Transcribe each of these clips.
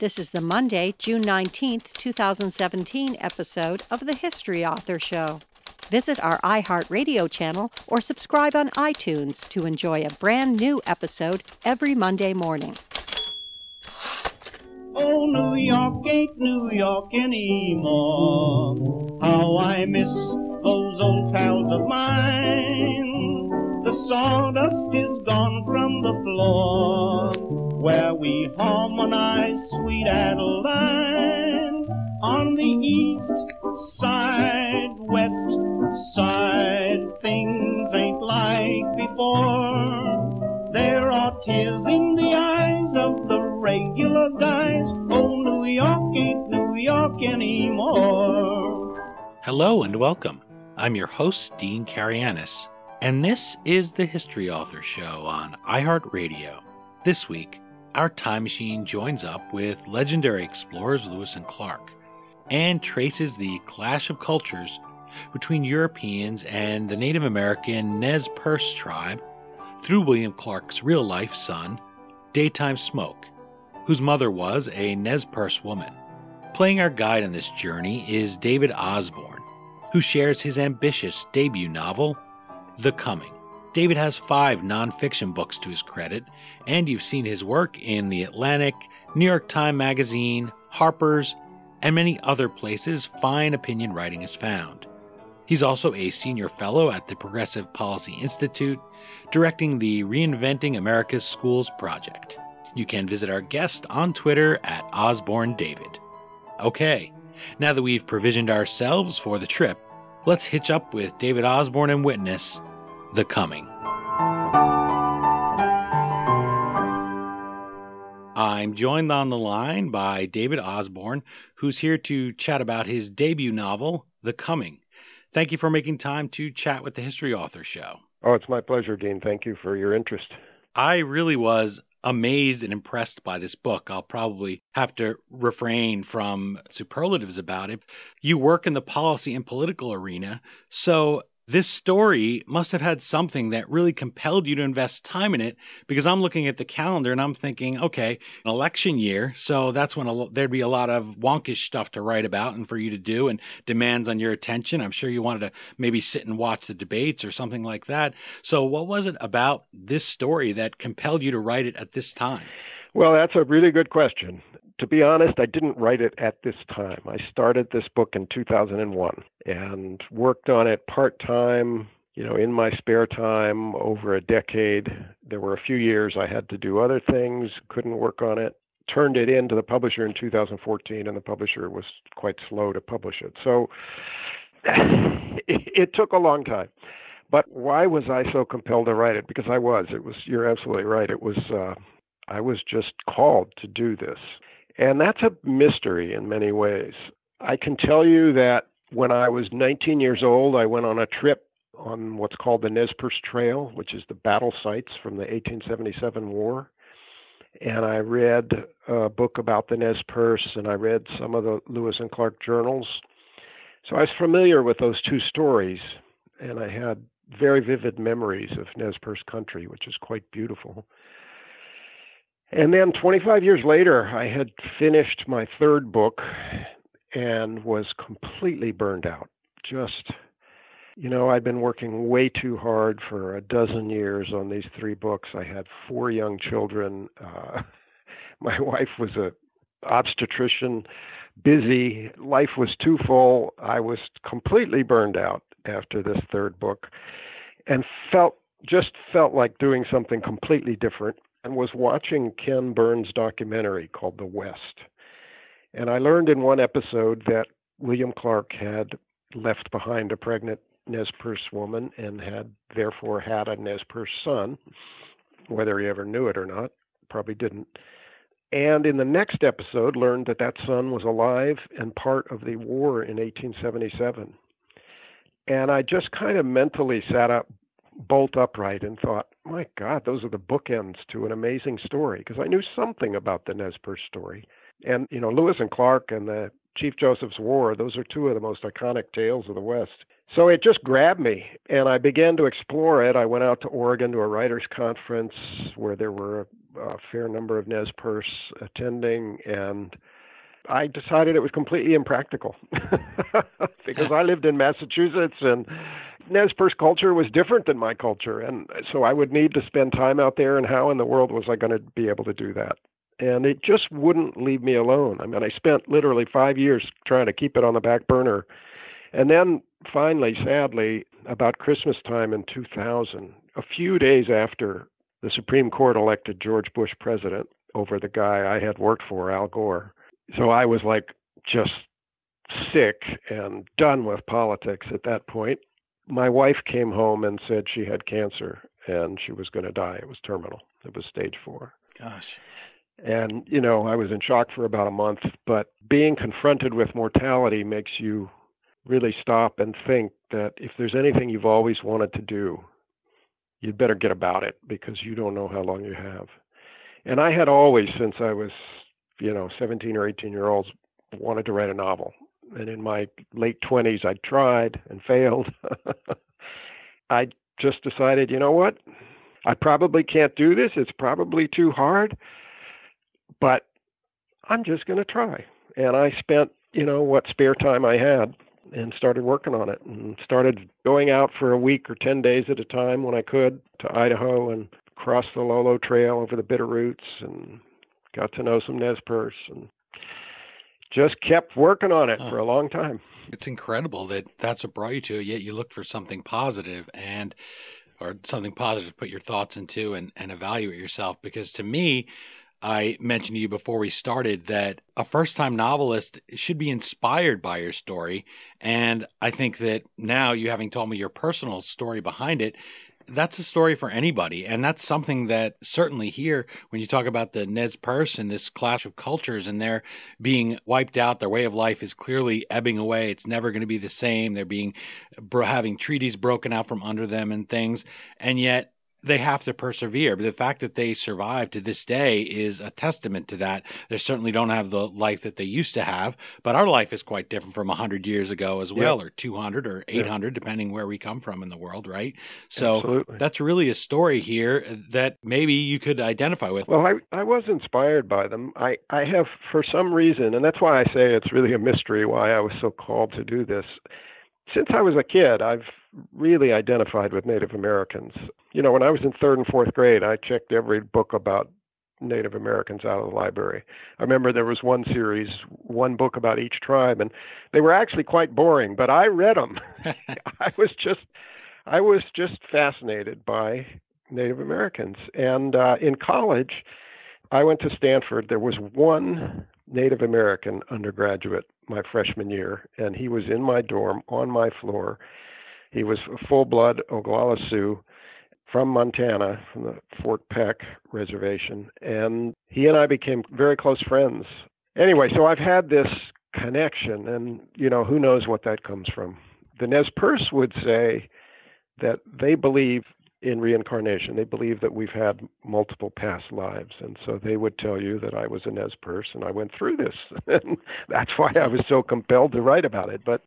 This is the Monday, June 19th, 2017 episode of the History Author Show. Visit our iHeartRadio channel or subscribe on iTunes to enjoy a brand new episode every Monday morning. Oh, New York ain't New York anymore. How I miss those old pals of mine. The sawdust is gone from the floor where we harmonize sweet Adeline on the east side, west side. Things ain't like before. There are tears in the eyes of the regular guys. Oh, New York ain't New York anymore. Hello and welcome. I'm your host, Dean Karayanis, and this is the History Author Show on iHeartRadio. This week, our time machine joins up with legendary explorers Lewis and Clark and traces the clash of cultures between Europeans and the Native American Nez Perce tribe through William Clark's real life son, Daytime Smoke, whose mother was a Nez Perce woman. Playing our guide on this journey is David Osborne, who shares his ambitious debut novel, The Coming. David has five nonfiction books to his credit, and you've seen his work in The Atlantic, New York Times Magazine, Harper's, and many other places fine opinion writing is found. He's also a senior fellow at the Progressive Policy Institute, directing the Reinventing America's Schools project. You can visit our guest on Twitter at Osborne David. Okay, now that we've provisioned ourselves for the trip, let's hitch up with David Osborne and witness The Coming. I'm joined on the line by David Osborne, who's here to chat about his debut novel, The Coming. Thank you for making time to chat with the History Author Show. Oh, it's my pleasure, Dean. Thank you for your interest. I really was amazed and impressed by this book. I'll probably have to refrain from superlatives about it. You work in the policy and political arena, so this story must have had something that really compelled you to invest time in it because I'm looking at the calendar and I'm thinking, okay, election year. So that's when a, there'd be a lot of wonkish stuff to write about and for you to do and demands on your attention. I'm sure you wanted to maybe sit and watch the debates or something like that. So, what was it about this story that compelled you to write it at this time? Well, that's a really good question to be honest, I didn't write it at this time. I started this book in 2001 and worked on it part time, you know, in my spare time over a decade. There were a few years I had to do other things, couldn't work on it. Turned it in to the publisher in 2014, and the publisher was quite slow to publish it. So it, took a long time. But why was I so compelled to write it? Because I was. It was. You're absolutely right. It was. Uh, I was just called to do this. And that's a mystery in many ways. I can tell you that when I was 19 years old, I went on a trip on what's called the Nez Perce Trail, which is the battle sites from the 1877 war. And I read a book about the Nez Perce and I read some of the Lewis and Clark journals. So I was familiar with those two stories and I had very vivid memories of Nez Perce country, which is quite beautiful. And then 25 years later, I had finished my third book and was completely burned out. Just, you know, I'd been working way too hard for a dozen years on these three books. I had four young children. Uh, my wife was a obstetrician, busy. Life was too full. I was completely burned out after this third book and felt just felt like doing something completely different was watching Ken Burns' documentary called The West. And I learned in one episode that William Clark had left behind a pregnant Nez Perce woman and had therefore had a Nez Perce son, whether he ever knew it or not, probably didn't. And in the next episode, learned that that son was alive and part of the war in 1877. And I just kind of mentally sat up bolt upright and thought, my God, those are the bookends to an amazing story because I knew something about the Nez Perce story. And, you know, Lewis and Clark and the Chief Joseph's War, those are two of the most iconic tales of the West. So it just grabbed me and I began to explore it. I went out to Oregon to a writers' conference where there were a fair number of Nez Perce attending, and I decided it was completely impractical because I lived in Massachusetts and Nez Perce culture was different than my culture, and so I would need to spend time out there. And how in the world was I going to be able to do that? And it just wouldn't leave me alone. I mean, I spent literally five years trying to keep it on the back burner, and then finally, sadly, about Christmas time in 2000, a few days after the Supreme Court elected George Bush president over the guy I had worked for, Al Gore. So I was like just sick and done with politics at that point my wife came home and said she had cancer and she was going to die. It was terminal. It was stage four. Gosh. And, you know, I was in shock for about a month, but being confronted with mortality makes you really stop and think that if there's anything you've always wanted to do, you'd better get about it because you don't know how long you have. And I had always, since I was, you know, 17 or 18 year olds, wanted to write a novel and in my late 20s I tried and failed. I just decided, you know what? I probably can't do this. It's probably too hard, but I'm just going to try. And I spent, you know, what spare time I had and started working on it and started going out for a week or 10 days at a time when I could to Idaho and cross the Lolo Trail over the Bitterroots and got to know some Nez Perce and just kept working on it for a long time. It's incredible that that's what brought you to it. Yet you looked for something positive and or something positive to put your thoughts into and, and evaluate yourself. Because to me, I mentioned to you before we started that a first time novelist should be inspired by your story. And I think that now you having told me your personal story behind it, that's a story for anybody. And that's something that certainly here, when you talk about the Nez Perce and this clash of cultures and they're being wiped out, their way of life is clearly ebbing away. It's never going to be the same. They're being having treaties broken out from under them and things. And yet they have to persevere. But the fact that they survive to this day is a testament to that. They certainly don't have the life that they used to have, but our life is quite different from 100 years ago as well, or 200 or 800, depending where we come from in the world, right? So Absolutely. that's really a story here that maybe you could identify with. Well, I, I was inspired by them. I, I have, for some reason, and that's why I say it's really a mystery why I was so called to do this since I was a kid, I've really identified with Native Americans. You know, when I was in third and fourth grade, I checked every book about Native Americans out of the library. I remember there was one series, one book about each tribe, and they were actually quite boring, but I read them. I was just, I was just fascinated by Native Americans. And uh, in college, I went to Stanford. There was one Native American undergraduate my freshman year, and he was in my dorm on my floor. He was a full blood Oglala Sioux from Montana, from the Fort Peck Reservation, and he and I became very close friends. Anyway, so I've had this connection, and you know, who knows what that comes from. The Nez Perce would say that they believe in reincarnation. They believe that we've had multiple past lives. And so they would tell you that I was a Nez Perce and I went through this. that's why I was so compelled to write about it. But,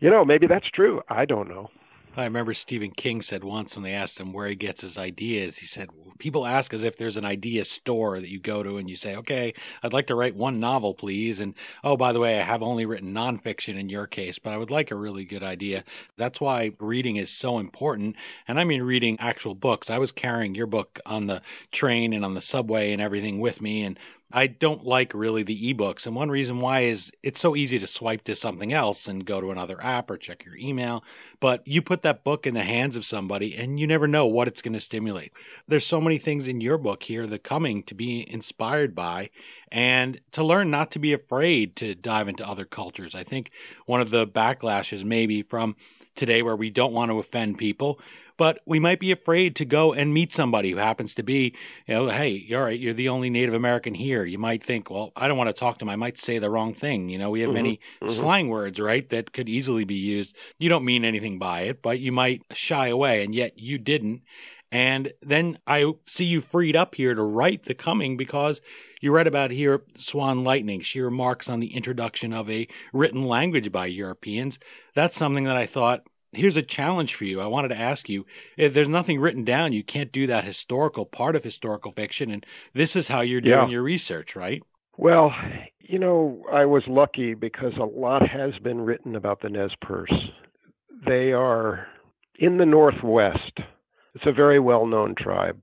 you know, maybe that's true. I don't know. I remember Stephen King said once when they asked him where he gets his ideas, he said, People ask as if there's an idea store that you go to and you say, Okay, I'd like to write one novel, please. And oh, by the way, I have only written nonfiction in your case, but I would like a really good idea. That's why reading is so important. And I mean reading actual books. I was carrying your book on the train and on the subway and everything with me. And I don't like really the ebooks. And one reason why is it's so easy to swipe to something else and go to another app or check your email. But you put that book in the hands of somebody and you never know what it's going to stimulate. There's so many things in your book here that coming to be inspired by and to learn not to be afraid to dive into other cultures. I think one of the backlashes maybe from today where we don't want to offend people but we might be afraid to go and meet somebody who happens to be, you know, hey, you're right, you're the only Native American here. You might think, well, I don't want to talk to them. I might say the wrong thing. You know, we have mm-hmm. many mm-hmm. slang words, right, that could easily be used. You don't mean anything by it, but you might shy away, and yet you didn't. And then I see you freed up here to write The Coming because you read about here Swan Lightning. She remarks on the introduction of a written language by Europeans. That's something that I thought here's a challenge for you. I wanted to ask you if there's nothing written down, you can't do that historical part of historical fiction. And this is how you're doing yeah. your research, right? Well, you know, I was lucky because a lot has been written about the Nez Perce. They are in the Northwest. It's a very well known tribe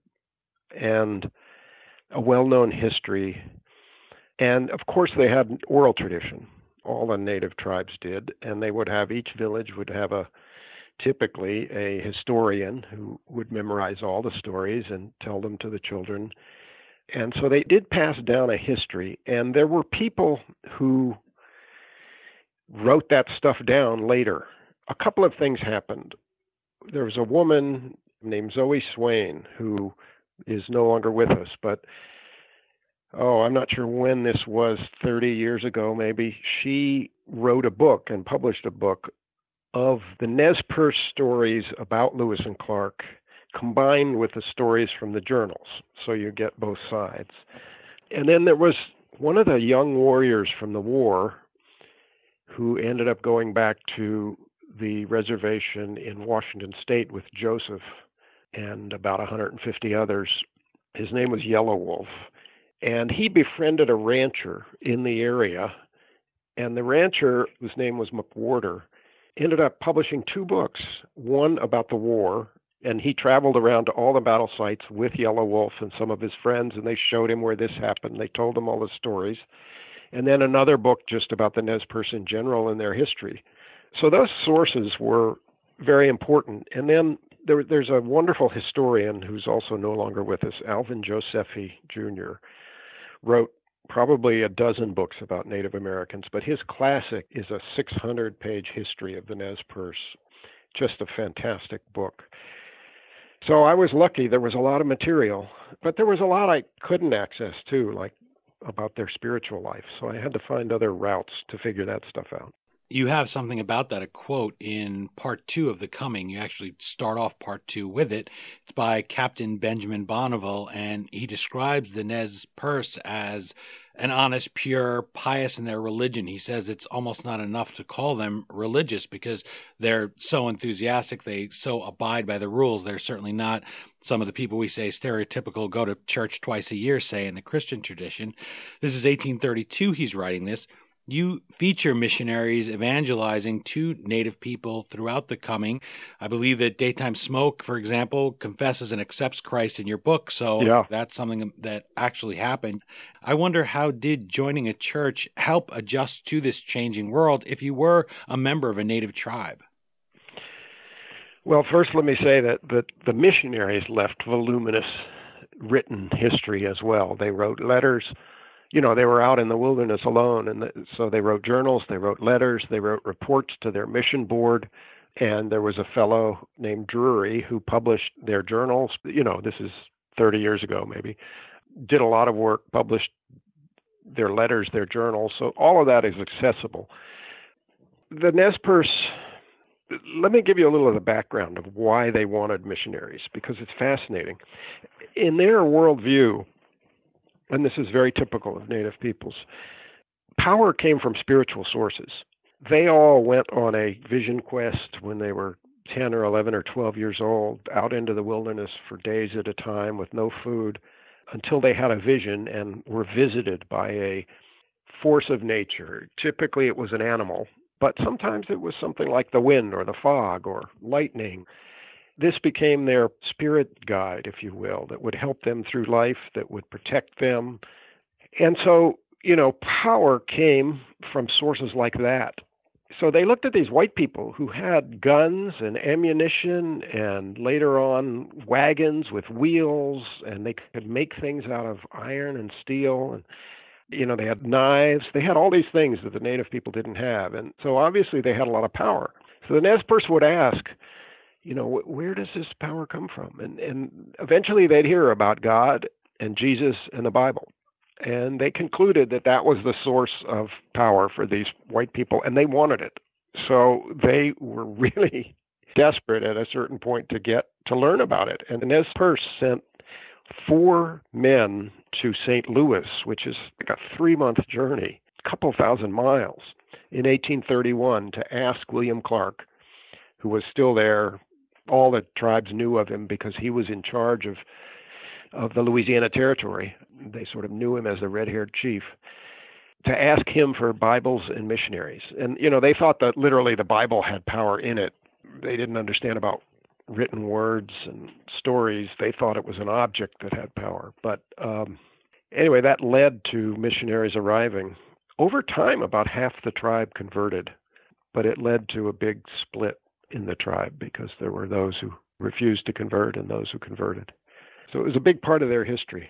and a well known history. And of course, they had oral tradition. All the native tribes did. And they would have, each village would have a typically a historian who would memorize all the stories and tell them to the children. And so they did pass down a history. And there were people who wrote that stuff down later. A couple of things happened. There was a woman named Zoa Swayne who is no longer with us, but oh, I'm not sure when this was, 30 years ago maybe. She wrote a book and published a book of the Nez Perce stories about Lewis and Clark combined with the stories from the journals. So you get both sides. And then there was one of the young warriors from the war who ended up going back to the reservation in Washington State with Joseph and about 150 others. His name was Yellow Wolf. And he befriended a rancher in the area. And the rancher, whose name was McWhorter, ended up publishing two books one about the war and he traveled around to all the battle sites with Yellow Wolf and some of his friends, and they showed him where this happened. They told him all the stories. And then another book just about the Nez Perce in general and their history. So those sources were very important. And then there, there's a wonderful historian who's also no longer with us, Alvin Josephy Jr., wrote probably a dozen books about Native Americans, but his classic is a 600 page history of the Nez Perce. Just a fantastic book. So I was lucky. There was a lot of material, but there was a lot I couldn't access too, like about their spiritual life. So I had to find other routes to figure that stuff out you have something about that, a quote in part two of The Coming. You actually start off part two with it. It's by Captain Benjamin Bonneville, and he describes the Nez Perce as an honest, pure, pious in their religion. He says it's almost not enough to call them religious because they're so enthusiastic. They so abide by the rules. They're certainly not some of the people we say stereotypical go to church twice a year, say in the Christian tradition. This is 1832. He's writing this. You feature missionaries evangelizing to Native people throughout the coming. I believe that Daytime Smoke, for example, confesses and accepts Christ in your book. So yeah. that's something that actually happened. I wonder how did joining a church help adjust to this changing world if you were a member of a Native tribe? Well, first, let me say that, that the missionaries left voluminous written history as well. They wrote letters you know they were out in the wilderness alone and so they wrote journals they wrote letters they wrote reports to their mission board and there was a fellow named drury who published their journals you know this is 30 years ago maybe did a lot of work published their letters their journals so all of that is accessible. The nez perce let me give you a little of the background of why they wanted missionaries because it's fascinating. In their worldview and this is very typical of Native peoples, power came from spiritual sources. They all went on a vision quest when they were 10 or 11 or 12 years old, out into the wilderness for days at a time with no food until they had a vision and were visited by a force of nature. Typically, it was an animal, but sometimes it was something like the wind or the fog or lightning this became their spirit guide, if you will, that would help them through life, that would protect them. And so, you know, power came from sources like that. So they looked at these white people who had guns and ammunition and later on wagons with wheels and they could make things out of iron and steel and you know they had knives they had all these things that the native people didn't have and so obviously they had a lot of power so the nez perce would ask you know, where does this power come from? And and eventually they'd hear about God and Jesus and the Bible, and they concluded that that was the source of power for these white people, and they wanted it. So they were really desperate at a certain point to get to learn about it. And Nez Perce sent four men to St. Louis, which is like a three month journey, a couple thousand miles, in 1831 to ask William Clark who was still there. All the tribes knew of him because he was in charge of of the Louisiana Territory. They sort of knew him as the red-haired chief. To ask him for Bibles and missionaries, and you know they thought that literally the Bible had power in it. They didn't understand about written words and stories. They thought it was an object that had power. But um, anyway, that led to missionaries arriving. Over time, about half the tribe converted, but it led to a big split in the tribe because there were those who refused to convert and those who converted. So it was a big part of their history.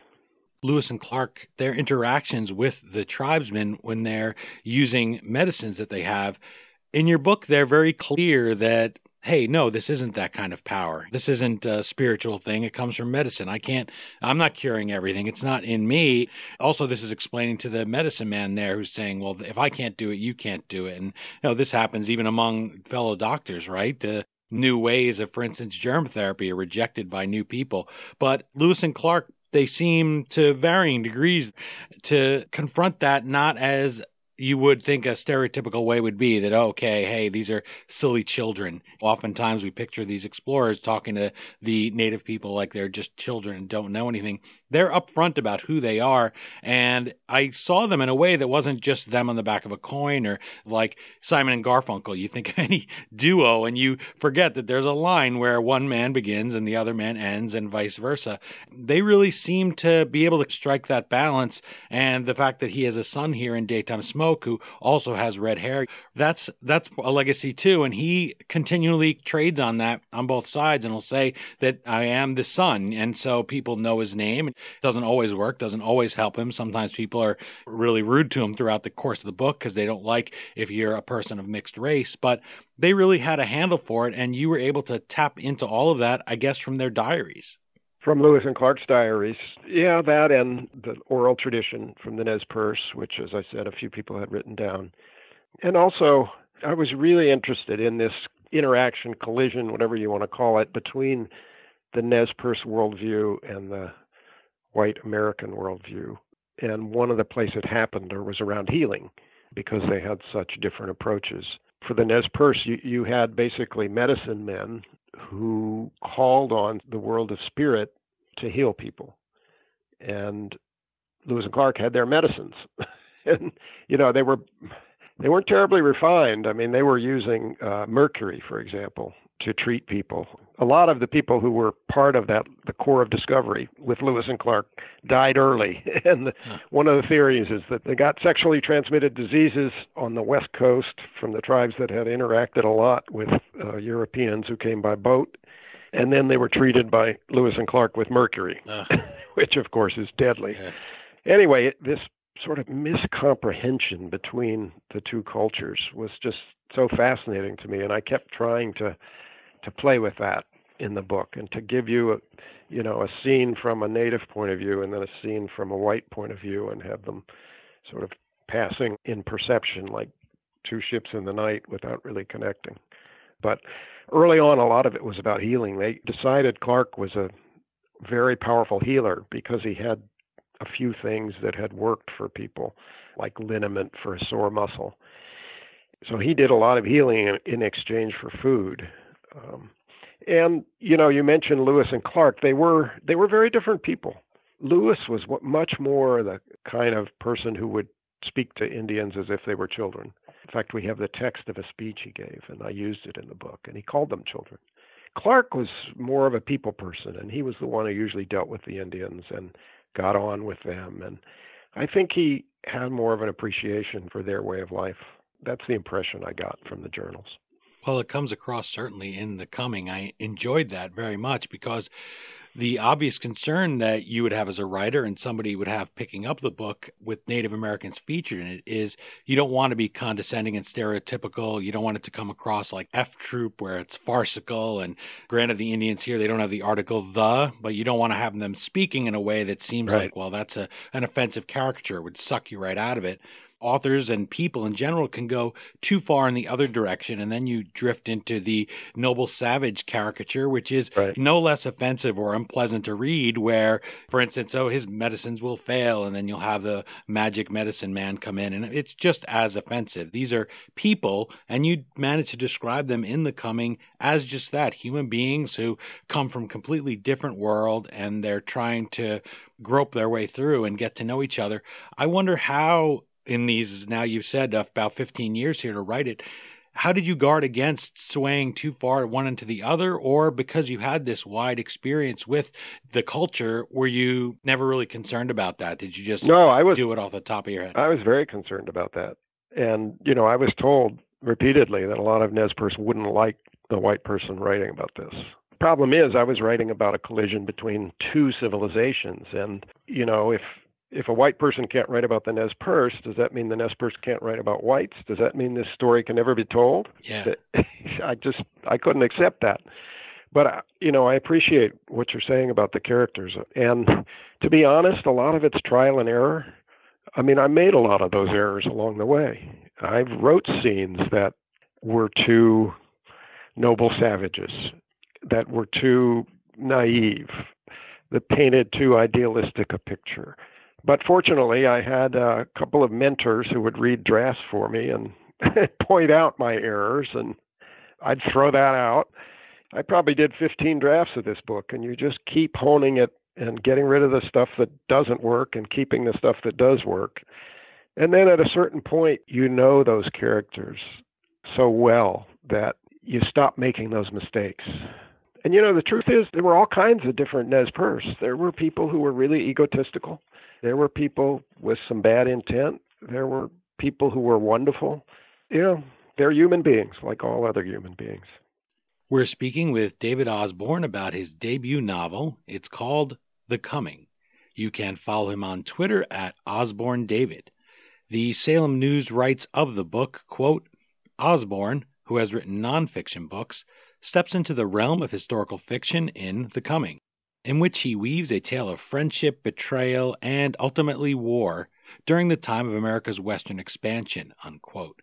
Lewis and Clark, their interactions with the tribesmen when they're using medicines that they have. In your book, they're very clear that hey, no, this isn't that kind of power. This isn't a spiritual thing. It comes from medicine. I can't, I'm not curing everything. It's not in me. Also, this is explaining to the medicine man there who's saying, well, if I can't do it, you can't do it. And, you know, this happens even among fellow doctors, right? The new ways of, for instance, germ therapy are rejected by new people. But Lewis and Clark, they seem to varying degrees to confront that not as you would think a stereotypical way would be that okay hey these are silly children. Oftentimes we picture these explorers talking to the native people like they're just children and don't know anything they're upfront about who they are and i saw them in a way that wasn't just them on the back of a coin or like simon and garfunkel. You think of any duo and you forget that there's a line where one man begins and the other man ends and vice versa. They really seem to be able to strike that balance and the fact that he has a son here in daytime smoke who also has red hair that's that's a legacy too and he continually trades on that on both sides and he'll say that i am the son and so people know his name doesn't always work, doesn't always help him. Sometimes people are really rude to him throughout the course of the book because they don't like if you're a person of mixed race, but they really had a handle for it. And you were able to tap into all of that, I guess, from their diaries. From Lewis and Clark's diaries. Yeah, that and the oral tradition from the Nez Perce, which, as I said, a few people had written down. And also, I was really interested in this interaction, collision, whatever you want to call it, between the Nez Perce worldview and the white American worldview. And one of the places it happened or was around healing because they had such different approaches. For the Nez Perce, you, you had basically medicine men who called on the world of spirit to heal people. And Lewis and Clark had their medicines. and, you know, they were they weren't terribly refined. I mean, they were using uh, mercury, for example, to treat people. A lot of the people who were part of that, the Corps of discovery with Lewis and Clark, died early. and huh. one of the theories is that they got sexually transmitted diseases on the West Coast from the tribes that had interacted a lot with uh, Europeans who came by boat. And then they were treated by Lewis and Clark with mercury, uh. which of course is deadly. Yeah. Anyway, this sort of miscomprehension between the two cultures was just so fascinating to me and I kept trying to to play with that in the book and to give you a you know a scene from a native point of view and then a scene from a white point of view and have them sort of passing in perception like two ships in the night without really connecting. But early on a lot of it was about healing. They decided clark was a very powerful healer because he had a few things that had worked for people, like liniment for a sore muscle. So he did a lot of healing in, exchange for food. Um, and you know, you mentioned Lewis and Clark. They were they were very different people. Lewis was much more the kind of person who would speak to Indians as if they were children. In fact, we have the text of a speech he gave, and I used it in the book, and he called them children. Clark was more of a people person, and he was the one who usually dealt with the Indians and got on with them. And I think he had more of an appreciation for their way of life. That's the impression I got from the journals. Well, it comes across certainly in the coming. I enjoyed that very much because the obvious concern that you would have as a writer and somebody would have picking up the book with Native Americans featured in it is you don't want to be condescending and stereotypical. You don't want it to come across like F Troop where it's farcical. And granted, the Indians here, they don't have the article the, but you don't want to have them speaking in a way that seems right. like, well, that's a, an offensive caricature. It would suck you right out of it authors and people in general can go too far in the other direction and then you drift into the noble savage caricature which is right. no less offensive or unpleasant to read where for instance oh his medicines will fail and then you'll have the magic medicine man come in and it's just as offensive these are people and you manage to describe them in the coming as just that human beings who come from completely different world and they're trying to grope their way through and get to know each other i wonder how in these now you've said uh, about 15 years here to write it how did you guard against swaying too far one into the other? Or because you had this wide experience with the culture were you never really concerned about that? Did you just no i was do it off the top of your head? I was very concerned about that. And you know i was told repeatedly that a lot of nez perce wouldn't like the white person writing about this. Problem is i was writing about a collision between two civilizations. And you know if if a white person can't write about the Nez Perce, does that mean the Nez Perce can't write about whites? Does that mean this story can never be told? Yeah. I just I couldn't accept that. But uh, you know, I appreciate what you're saying about the characters, and to be honest, a lot of it's trial and error. I mean, I made a lot of those errors along the way. I wrote scenes that were too noble savages, that were too naive, that painted too idealistic a picture but fortunately, I had a couple of mentors who would read drafts for me and point out my errors, and I'd throw that out. I probably did 15 drafts of this book, and you just keep honing it and getting rid of the stuff that doesn't work and keeping the stuff that does work. And then at a certain point, you know those characters so well that you stop making those mistakes. And you know, the truth is, there were all kinds of different Nez Perce. There were people who were really egotistical. There were people with some bad intent. There were people who were wonderful. You know, they're human beings like all other human beings. We're speaking with David Osborne about his debut novel. It's called The Coming. You can follow him on Twitter at Osborne David. The Salem News writes of the book, quote, Osborne, who has written nonfiction books, steps into the realm of historical fiction in The Coming in which he weaves a tale of friendship, betrayal, and ultimately war during the time of America's Western expansion. Unquote.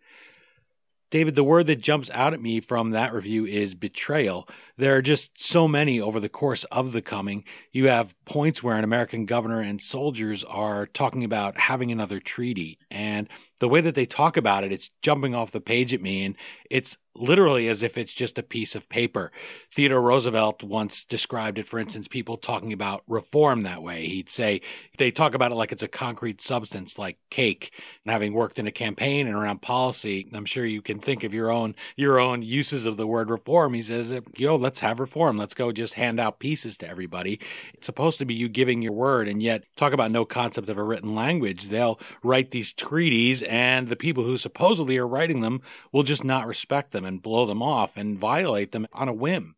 David, the word that jumps out at me from that review is betrayal. There are just so many over the course of the coming. You have points where an American governor and soldiers are talking about having another treaty. And the way that they talk about it, it's jumping off the page at me. And it's literally as if it's just a piece of paper. Theodore Roosevelt once described it, for instance, people talking about reform that way. He'd say they talk about it like it's a concrete substance, like cake. And having worked in a campaign and around policy, I'm sure you can think of your own your own uses of the word reform. He says, "Yo, let's have reform. Let's go just hand out pieces to everybody." It's supposed to be you giving your word, and yet talk about no concept of a written language. They'll write these treaties, and the people who supposedly are writing them will just not respect them and blow them off and violate them on a whim.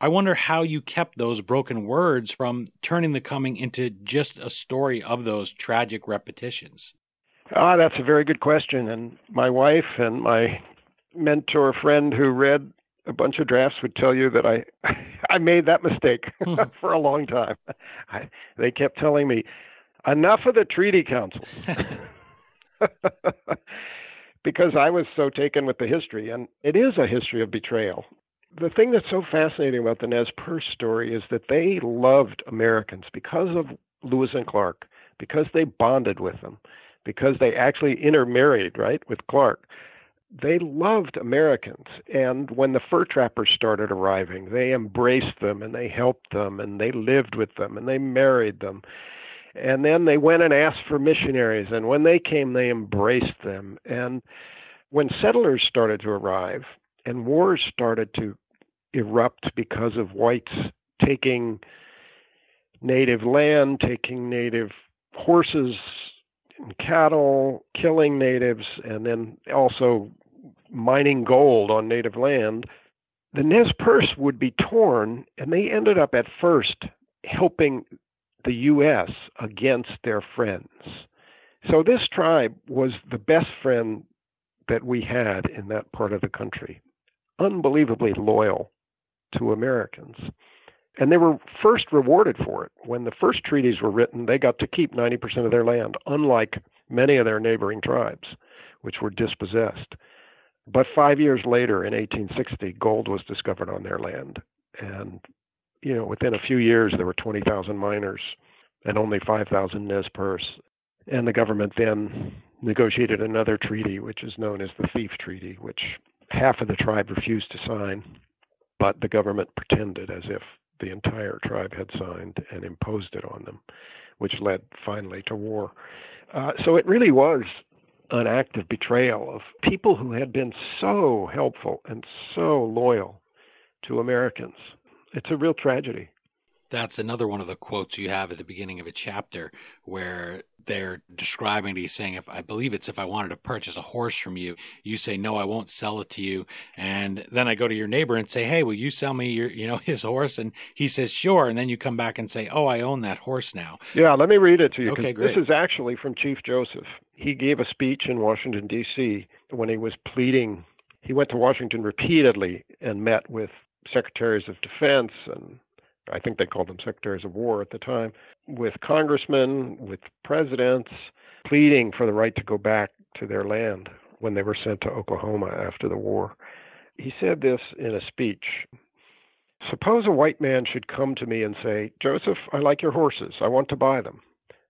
I wonder how you kept those broken words from turning the coming into just a story of those tragic repetitions. Ah, that's a very good question. And my wife and my mentor friend who read a bunch of drafts would tell you that I I made that mistake hmm. for a long time. I, they kept telling me, enough of the treaty councils. because I was so taken with the history, and it is a history of betrayal. The thing that's so fascinating about the Nez Perce story is that they loved Americans because of Lewis and Clark, because they bonded with them, because they actually intermarried, right, with Clark. They loved Americans, and when the fur trappers started arriving, they embraced them and they helped them and they lived with them and they married them and then they went and asked for missionaries, and when they came, they embraced them. And when settlers started to arrive and wars started to erupt because of whites taking native land, taking native horses and cattle, killing natives, and then also mining gold on native land, the Nez Perce would be torn, and they ended up at first helping the U.S. against their friends. So this tribe was the best friend that we had in that part of the country, unbelievably loyal to Americans. And they were first rewarded for it. When the first treaties were written, they got to keep 90% of their land, unlike many of their neighboring tribes. which were dispossessed. But five years later, in 1860, gold was discovered on their land. And, you know, within a few years, there were 20,000 miners and only 5,000 Nez Perce. And the government then negotiated another treaty, which is known as the Thief Treaty, which half of the tribe refused to sign, but the government pretended as if the entire tribe had signed and imposed it on them, which led finally to war. Uh, so it really was an act of betrayal of people who had been so helpful and so loyal to Americans. It's a real tragedy. That's another one of the quotes you have at the beginning of a chapter where they're describing he's saying if I believe it's if I wanted to purchase a horse from you, you say no, I won't sell it to you. And then I go to your neighbor and say, Hey, will you sell me your you know, his horse? And he says, Sure. And then you come back and say, Oh, I own that horse now. Yeah, let me read it to you. Okay, great. This is actually from Chief Joseph. He gave a speech in Washington DC when he was pleading he went to Washington repeatedly and met with secretaries of defense and I think they called them secretaries of war at the time, with congressmen, with presidents, pleading for the right to go back to their land when they were sent to Oklahoma after the war. He said this in a speech Suppose a white man should come to me and say, Joseph, I like your horses. I want to buy them.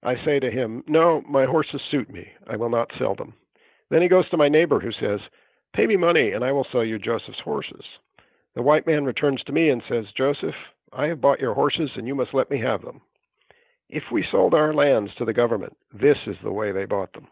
I say to him, No, my horses suit me. I will not sell them. Then he goes to my neighbor who says, Pay me money and I will sell you Joseph's horses. The white man returns to me and says, Joseph, I have bought your horses and you must let me have them. If we sold our lands to the government, this is the way they bought them.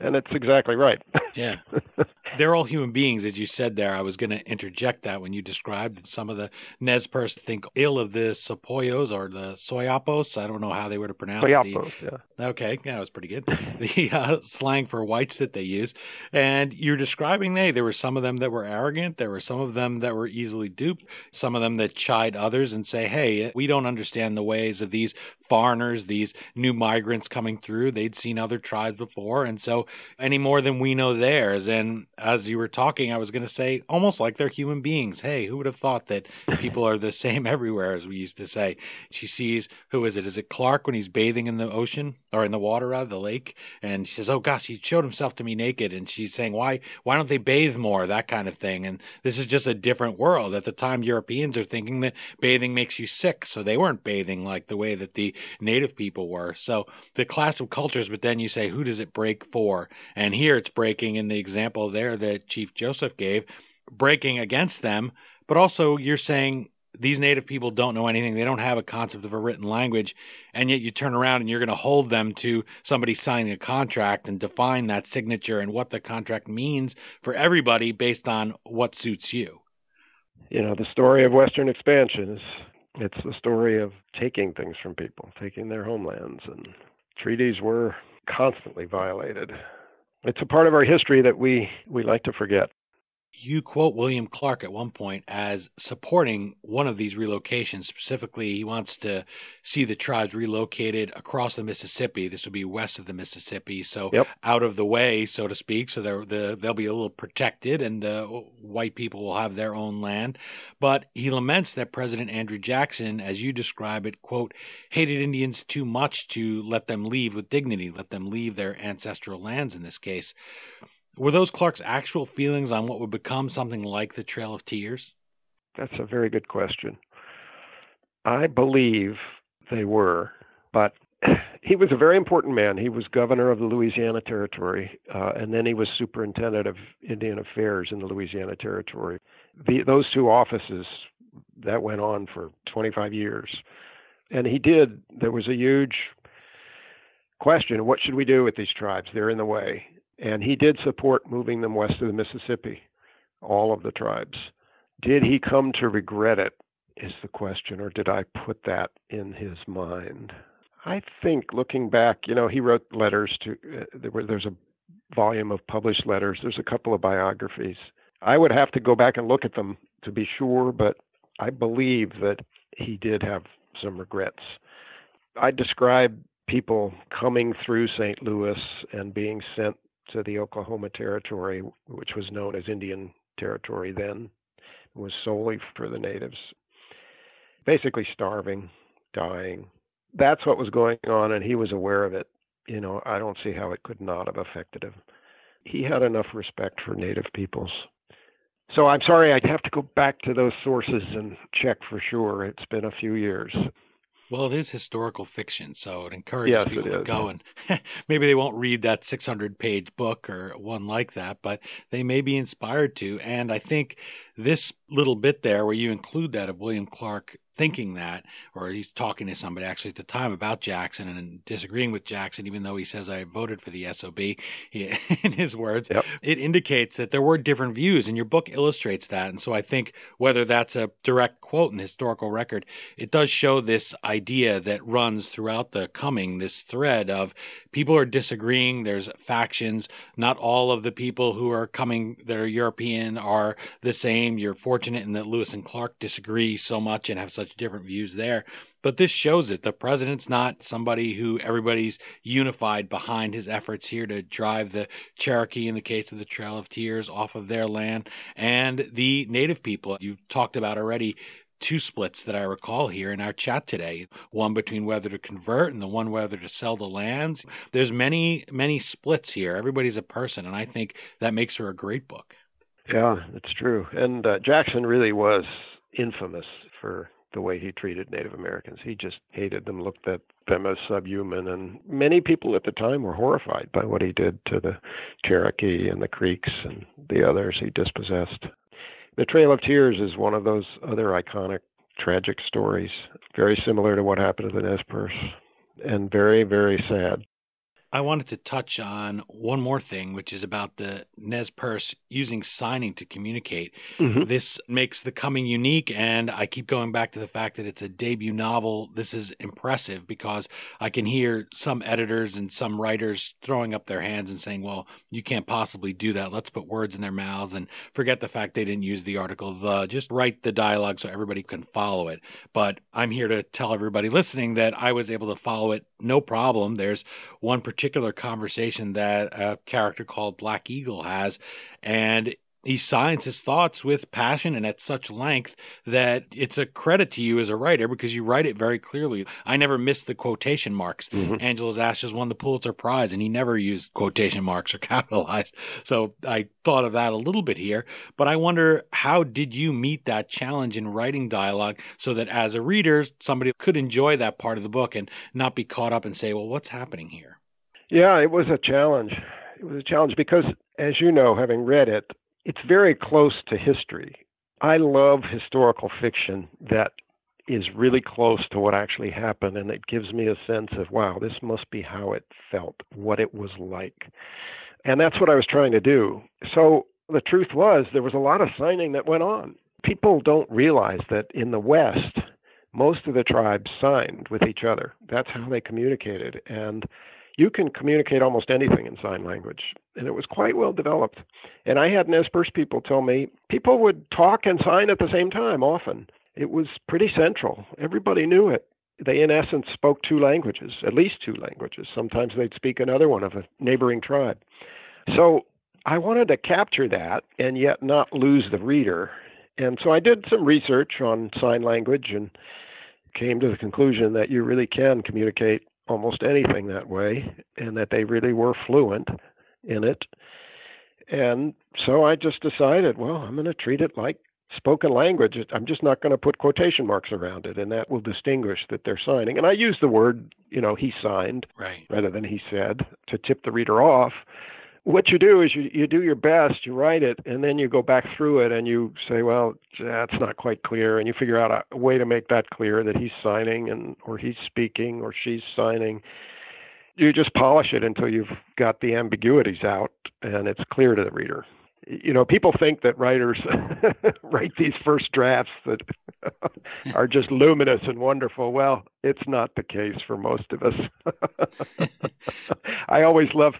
And it's exactly right. Yeah. They're all human beings, as you said there. I was going to interject that when you described some of the Nez Perce think ill of the Sopoyos or the Soyapos. I don't know how they were to pronounce Soyapos, the. Yeah. Okay, yeah, that was pretty good. the uh, slang for whites that they use, and you're describing they. There were some of them that were arrogant. There were some of them that were easily duped. Some of them that chide others and say, "Hey, we don't understand the ways of these foreigners, these new migrants coming through. They'd seen other tribes before, and so any more than we know theirs." And as you were talking, I was going to say almost like they're human beings. Hey, who would have thought that people are the same everywhere, as we used to say? She sees, who is it? Is it Clark when he's bathing in the ocean or in the water out of the lake? And she says, Oh gosh, he showed himself to me naked. And she's saying, Why, why don't they bathe more? That kind of thing. And this is just a different world. At the time, Europeans are thinking that bathing makes you sick. So they weren't bathing like the way that the native people were. So the clash of cultures, but then you say, Who does it break for? And here it's breaking in the example there that Chief Joseph gave, breaking against them. But also, you're saying these native people don't know anything. They don't have a concept of a written language. And yet you turn around and you're going to hold them to somebody signing a contract and define that signature and what the contract means for everybody based on what suits you. You know, the story of Western expansion is it's the story of taking things from people, taking their homelands, and treaties were constantly violated it's a part of our history that we, we like to forget. You quote William Clark at one point as supporting one of these relocations. Specifically, he wants to see the tribes relocated across the Mississippi. This would be west of the Mississippi, so yep. out of the way, so to speak. So they're, the, they'll be a little protected, and the white people will have their own land. But he laments that President Andrew Jackson, as you describe it, quote, hated Indians too much to let them leave with dignity, let them leave their ancestral lands in this case. Were those Clark's actual feelings on what would become something like the Trail of Tears? That's a very good question. I believe they were, but he was a very important man. He was governor of the Louisiana Territory, uh, and then he was superintendent of Indian Affairs in the Louisiana Territory. The, those two offices that went on for 25 years, and he did. There was a huge question: What should we do with these tribes? They're in the way. And he did support moving them west of the Mississippi, all of the tribes. Did he come to regret it? Is the question, or did I put that in his mind? I think looking back, you know, he wrote letters to, uh, there were, there's a volume of published letters, there's a couple of biographies. I would have to go back and look at them to be sure, but I believe that he did have some regrets. I describe people coming through St. Louis and being sent to the Oklahoma Territory, which was known as Indian Territory then, was solely for the natives. Basically starving, dying. That's what was going on, and he was aware of it. You know, I don't see how it could not have affected him. he had enough respect for native peoples. So I'm sorry, I'd have to go back to those sources and check for sure. It's been a few years. Well, it is historical fiction, so it encourages yes, people it to is. go and maybe they won't read that 600 page book or one like that, but they may be inspired to. And I think this little bit there where you include that of William Clark thinking that, or he's talking to somebody actually at the time about Jackson and disagreeing with Jackson, even though he says, I voted for the SOB, he, in his words, Yep. it indicates that there were different views, and your book illustrates that. And so I think whether that's a direct quote in the historical record, it does show this idea that runs throughout the coming, this thread of people are disagreeing, there's factions, not all of the people who are coming that are European are the same. You're fortunate in that Lewis and Clark disagree so much and have such different views there. But this shows it. The president's not somebody who everybody's unified behind his efforts here to drive the Cherokee, in the case of the Trail of Tears, off of their land. And the native people you talked about already two splits that I recall here in our chat today. One between whether to convert and the one whether to sell the lands. There's many, many splits here. Everybody's a person, and I think that makes for a great book. Yeah, it's true. And uh, Jackson really was infamous for the way he treated Native Americans. He just hated them, looked at them as subhuman, and many people at the time were horrified by what he did to the Cherokee and the Creeks and the others he dispossessed. The Trail of Tears is one of those other iconic tragic stories, very similar to what happened to the Nez Perce, and very, very sad. I wanted to touch on one more thing, which is about the Nez Perce using signing to communicate. Mhm. This makes the coming unique, and I keep going back to the fact that it's a debut novel. This is impressive because I can hear some editors and some writers throwing up their hands and saying, "Well, you can't possibly do that. Let's put words in their mouths and forget the fact they didn't use the article the. Just write the dialogue so everybody can follow it." But I'm here to tell everybody listening that I was able to follow it no problem. There's one particular conversation that a character called Black Eagle has, and he signs his thoughts with passion and at such length that it's a credit to you as a writer because you write it very clearly. I never missed the quotation marks. Mhm. Angela's Ash just won the Pulitzer Prize and he never used quotation marks or capitalized. So I thought of that a little bit here. But I wonder how did you meet that challenge in writing dialogue so that as a reader, somebody could enjoy that part of the book and not be caught up and say, well, what's happening here? Yeah, it was a challenge. It was a challenge because, as you know, having read it, it's very close to history. I love historical fiction that is really close to what actually happened, and it gives me a sense of, wow, this must be how it felt, what it was like. And that's what I was trying to do. So the truth was, there was a lot of signing that went on. People don't realize that in the West, most of the tribes signed with each other. That's how they communicated. And you can communicate almost anything in sign language. And it was quite well developed. And I had Nez Perce people tell me people would talk and sign at the same time often. It was pretty central. Everybody knew it. They, in essence, spoke two languages, at least two languages. Sometimes they'd speak another one of a neighboring tribe. So I wanted to capture that and yet not lose the reader. And so I did some research on sign language and came to the conclusion that you really can communicate almost anything that way and that they really were fluent in it. And so I just decided, well, I'm going to treat it like spoken language. I'm just not going to put quotation marks around it, and that will distinguish that they're signing. And I use the word, you know, he signed Right. rather than he said to tip the reader off. What you do is you, you do your best, you write it, and then you go back through it and you say, well, that's not quite clear, and you figure out a, a way to make that clear that he's signing and or he's speaking or she's signing. You just polish it until you've got the ambiguities out and it's clear to the reader. You know, people think that writers write these first drafts that are just luminous and wonderful. Well, it's not the case for most of us. I always love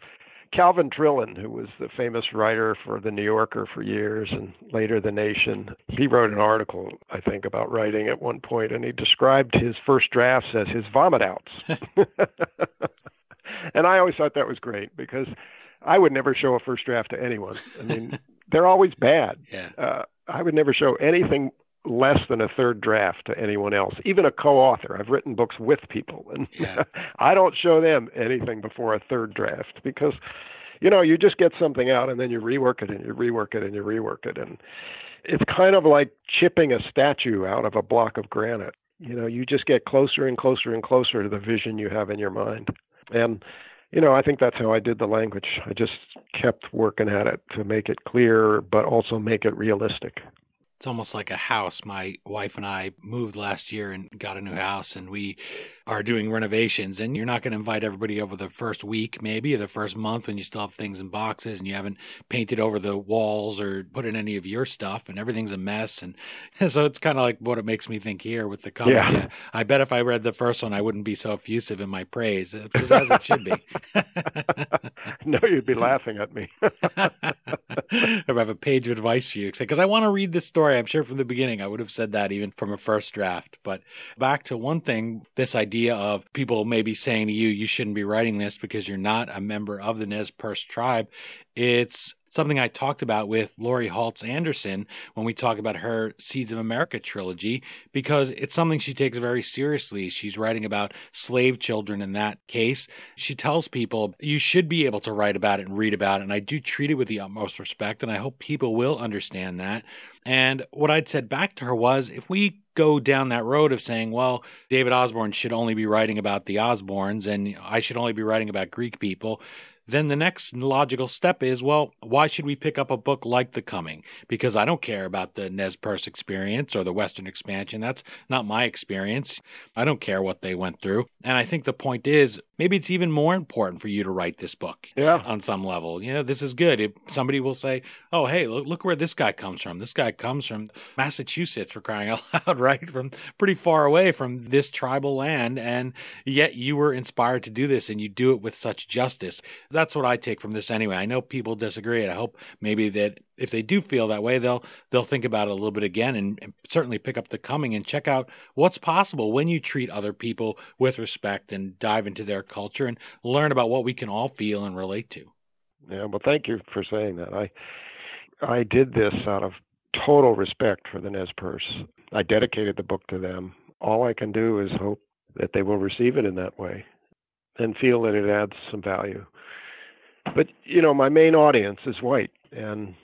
Calvin Trillin, who was the famous writer for The New Yorker for years and later The Nation. He wrote an article, I think, about writing at one point, and he described his first drafts as his vomit outs. and I always thought that was great because I would never show a first draft to anyone. I mean, they're always bad. Yeah. Uh, I would never show anything less than a third draft to anyone else, even a co-author. I've written books with people, and Yeah. I don't show them anything before a third draft because you know, you just get something out and then you rework it and you rework it and you rework it. And it's kind of like chipping a statue out of a block of granite. You know, you just get closer and closer and closer to the vision you have in your mind. And, you know, I think that's how I did the language. I just kept working at it to make it clear, but also make it realistic it's almost like a house. My wife and I moved last year and got a new house, and we are doing renovations. And you're not going to invite everybody over the first week, maybe, or the first month when you still have things in boxes and you haven't painted over the walls or put in any of your stuff, and everything's a mess. And, so it's kind of like what it makes me think here with the Coming. Yeah. yeah. I bet if I read the first one, I wouldn't be so effusive in my praise, uh, just as it should be. no, you'd be laughing at me. I have a page of advice for you because I want to read this story. I'm sure from the beginning I would have said that even from a first draft. But back to one thing this idea of people maybe saying to you, you shouldn't be writing this because you're not a member of the Nez Perce tribe. It's something I talked about with Laurie Halse Anderson when we talk about her Seeds of America trilogy, because it's something she takes very seriously. She's writing about slave children in that case. She tells people you should be able to write about it and read about it. And I do treat it with the utmost respect, and I hope people will understand that. And what I'd said back to her was if we go down that road of saying, well, David Osborne should only be writing about the Osbornes and I should only be writing about Greek people, then the next logical step is well, why should we pick up a book like The Coming? Because I don't care about the Nez Perce experience or the Western expansion. That's not my experience. I don't care what they went through. And I think the point is maybe it's even more important for you to write this book yeah. on some level. You know, this is good. If somebody will say, oh, hey, look, look where this guy comes from. This guy comes from Massachusetts for crying out loud, right? From pretty far away from this tribal land. And yet you were inspired to do this and you do it with such justice that's what I take from this anyway. I know people disagree, and I hope maybe that if they do feel that way, they'll they'll think about it a little bit again and, and, certainly pick up the coming and check out what's possible when you treat other people with respect and dive into their culture and learn about what we can all feel and relate to. Yeah, well, thank you for saying that. I I did this out of total respect for the Nez Perce. I dedicated the book to them. All I can do is hope that they will receive it in that way and feel that it adds some value. But you know, my main audience is white, and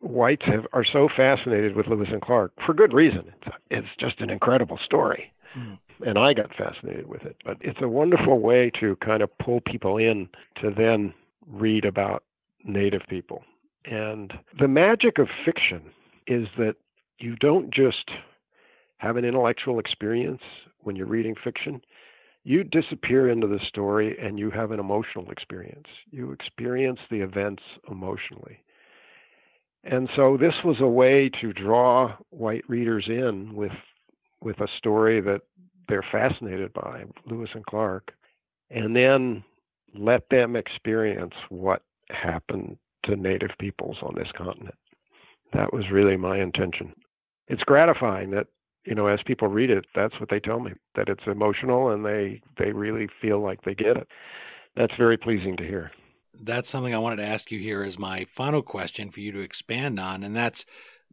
whites have, are so fascinated with Lewis and Clark for good reason. It's it's just an incredible story, mm. and I got fascinated with it. But it's a wonderful way to kind of pull people in to then read about Native people. And the magic of fiction is that you don't just have an intellectual experience when you're reading fiction you disappear into the story and you have an emotional experience. You experience the events emotionally. And so this was a way to draw white readers in with with a story that they're fascinated by, Lewis and Clark, and then let them experience what happened to native peoples on this continent. That was really my intention. It's gratifying that you know, as people read it, that's what they tell me that it's emotional and they they really feel like they get it. That's very pleasing to hear. That's something I wanted to ask you here as my final question for you to expand on, and that's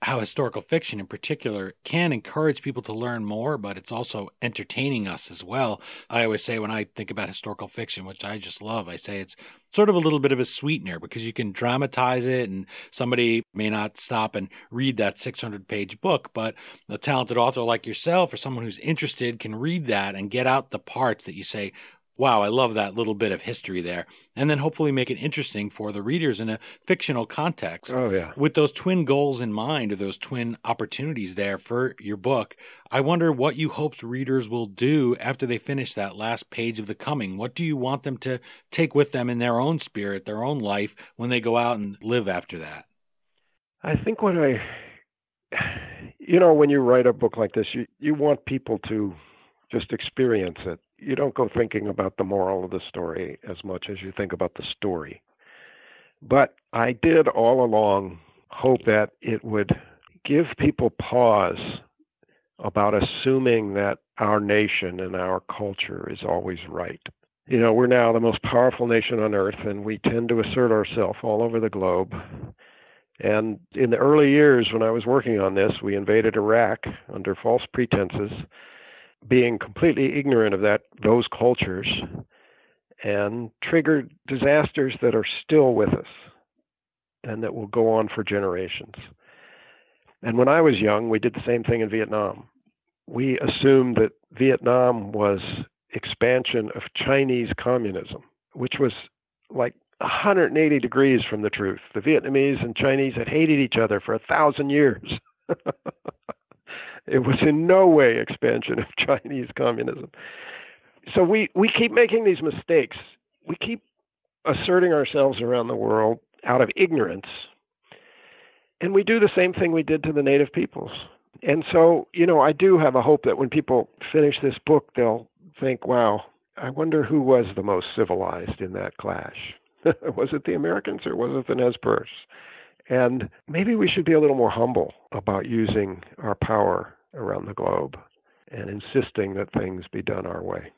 how historical fiction in particular can encourage people to learn more, but it's also entertaining us as well. I always say when I think about historical fiction, which I just love, I say it's sort of a little bit of a sweetener because you can dramatize it and somebody may not stop and read that 600 page book, but a talented author like yourself or someone who's interested can read that and get out the parts that you say, wow, I love that little bit of history there. And then hopefully make it interesting for the readers in a fictional context. Oh, yeah. With those twin goals in mind or those twin opportunities there for your book, I wonder what you hope readers will do after they finish that last page of The Coming. What do you want them to take with them in their own spirit, their own life, when they go out and live after that? I think what I, you know, when you write a book like this, you, you want people to just experience it you don't go thinking about the moral of the story as much as you think about the story. But I did all along hope that it would give people pause about assuming that our nation and our culture is always right. You know, we're now the most powerful nation on earth, and we tend to assert ourselves all over the globe. And in the early years when I was working on this, we invaded Iraq under false pretenses being completely ignorant of that those cultures and triggered disasters that are still with us and that will go on for generations. And when I was young, we did the same thing in Vietnam. We assumed that Vietnam was expansion of Chinese communism, which was like 180 degrees from the truth. The Vietnamese and Chinese had hated each other for a thousand years. it was in no way expansion of Chinese communism. So we, we keep making these mistakes. We keep asserting ourselves around the world out of ignorance. And we do the same thing we did to the native peoples. And so, you know, I do have a hope that when people finish this book, they'll think, wow, I wonder who was the most civilized in that clash. was it the Americans or was it the Nez Perce? And maybe we should be a little more humble about using our power around the globe and insisting that things be done our way.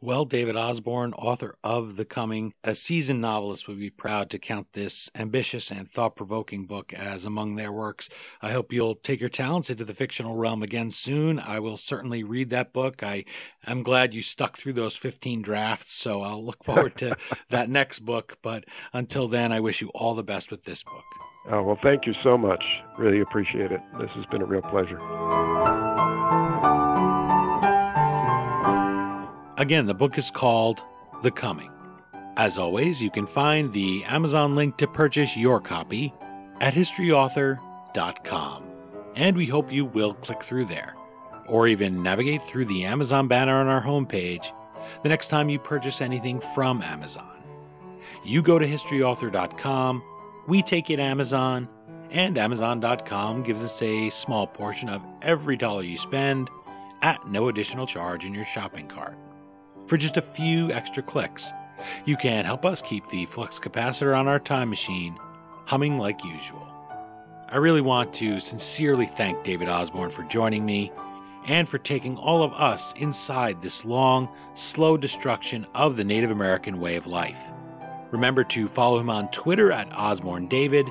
Well, David Osborne, author of The Coming, a seasoned novelist would be proud to count this ambitious and thought provoking book as among their works. I hope you'll take your talents into the fictional realm again soon. I will certainly read that book. I am glad you stuck through those 15 drafts, so I'll look forward to that next book. But until then, I wish you all the best with this book. Oh, well, thank you so much. Really appreciate it. This has been a real pleasure. Again, the book is called The Coming. As always, you can find the Amazon link to purchase your copy at historyauthor.com. And we hope you will click through there, or even navigate through the Amazon banner on our homepage the next time you purchase anything from Amazon. You go to historyauthor.com, we take it Amazon, and Amazon.com gives us a small portion of every dollar you spend at no additional charge in your shopping cart for just a few extra clicks. You can help us keep the flux capacitor on our time machine humming like usual. I really want to sincerely thank David Osborne for joining me and for taking all of us inside this long, slow destruction of the Native American way of life. Remember to follow him on Twitter at Osborne David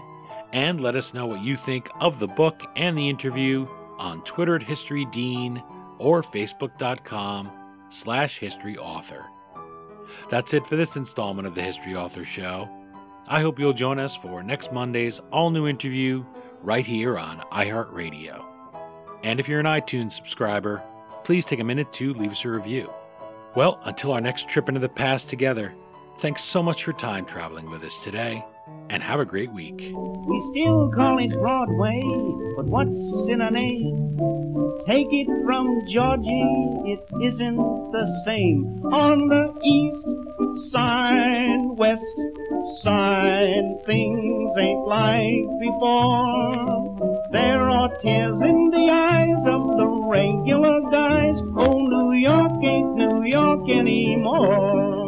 and let us know what you think of the book and the interview on Twitter at History Dean or Facebook.com slash history author. That's it for this installment of the History Author Show. I hope you'll join us for next Monday's all new interview right here on iHeartRadio. And if you're an iTunes subscriber, please take a minute to leave us a review. Well, until our next trip into the past together, thanks so much for time traveling with us today and have a great week. We still call it Broadway, but what's in a name? Take it from Georgie, it isn't the same. On the east side, west side, things ain't like before. There are tears in the eyes of the regular guys. Oh, New York ain't New York anymore.